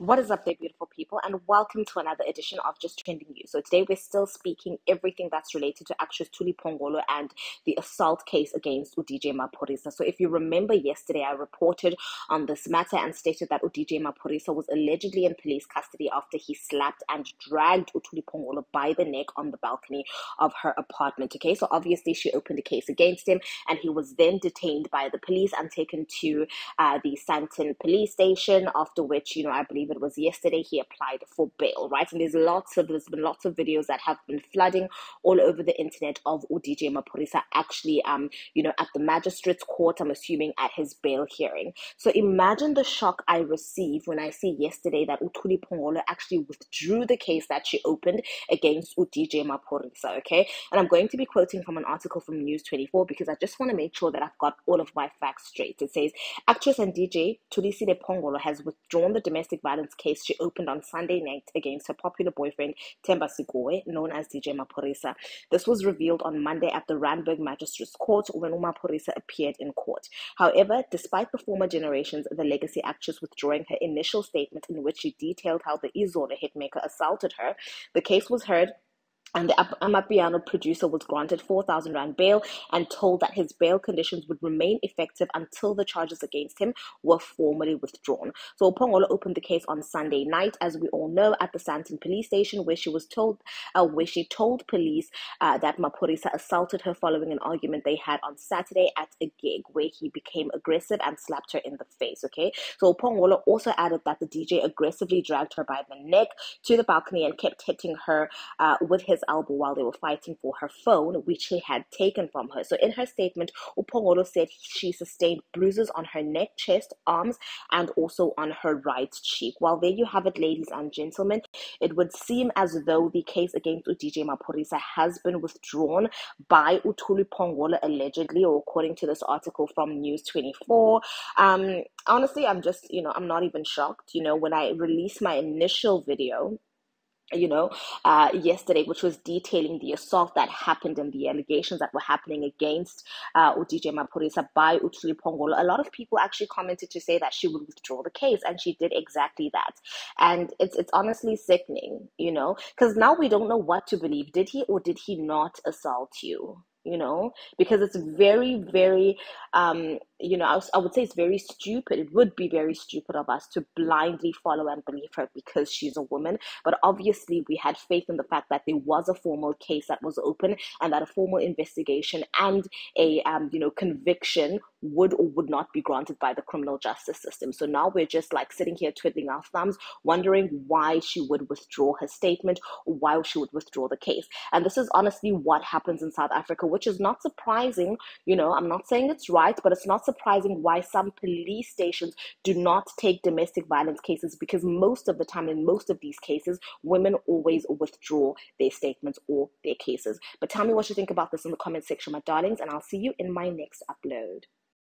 What is up there, beautiful people, and welcome to another edition of Just Trending You. So today we're still speaking everything that's related to actress Thuli Phongolo and the assault case against UDJ Maphorisa. So if you remember yesterday, I reported on this matter and stated that UDJ Maphorisa was allegedly in police custody after he slapped and dragged Thuli Phongolo by the neck on the balcony of her apartment. Okay, so obviously she opened a case against him, and he was then detained by the police and taken to uh, the Sandton police station. After which, you know, I believe it was yesterday, he applied for bail, right? And there's lots of there's been lots of videos that have been flooding all over the internet of UDJ Maphorisa actually um, you know, at the magistrate's court, I'm assuming at his bail hearing. So imagine the shock I received when I see yesterday that Uthuli Phongolo actually withdrew the case that she opened against UDJ Maphorisa, okay? And I'm going to be quoting from an article from News 24 because I just want to make sure that I've got all of my facts straight. It says actress and DJ Thulisile Phongolo has withdrawn the domestic violence case she opened on Sunday night against her popular boyfriend Themba Seekoei, known as DJ Maphorisa. This was revealed on Monday at the Randburg Magistrates Court when Maphorisa appeared in court. However, despite the former generations, of the legacy actress withdrawing her initial statement in which she detailed how the Izolo hitmaker assaulted her, the case was heard and the Amapiano producer was granted 4,000 Rand bail and told that his bail conditions would remain effective until the charges against him were formally withdrawn. So Phongolo opened the case on Sunday night, as we all know, at the Sandton police station, where she was told, uh, where she told police uh, that Maphorisa assaulted her following an argument they had on Saturday at a gig, where he became aggressive and slapped her in the face. Okay, so Phongolo also added that the DJ aggressively dragged her by the neck to the balcony and kept hitting her uh, with his elbow while they were fighting for her phone, which he had taken from her. So in her statement, Uphongolo said she sustained bruises on her neck, chest, arms, and also on her right cheek. Well, there you have it, ladies and gentlemen. It would seem as though the case against DJ Maphorisa has been withdrawn by Uthuli Phongolo allegedly, or according to this article from News 24. Um, honestly, I'm just, you know, I'm not even shocked. You know, when I released my initial video, you know, uh, yesterday, which was detailing the assault that happened and the allegations that were happening against uh, UDJ Maphorisa by Uthuli Phongolo. A lot of people actually commented to say that she would withdraw the case, and she did exactly that. And it's it's honestly sickening, you know, because now we don't know what to believe. Did he or did he not assault you? You know, because it's very, very um, you know, I, I, would say it's very stupid. It would be very stupid of us to blindly follow and believe her because she's a woman. But obviously, we had faith in the fact that there was a formal case that was open and that a formal investigation and a, um, you know, conviction would or would not be granted by the criminal justice system. So now we're just like sitting here twiddling our thumbs, wondering why she would withdraw her statement or why she would withdraw the case. And this is honestly what happens in South Africa, which is not surprising. You know, I'm not saying it's right, but it's not surprising why some police stations do not take domestic violence cases because most of the time, in most of these cases, women always withdraw their statements or their cases. But tell me what you think about this in the comment section, my darlings, and I'll see you in my next upload.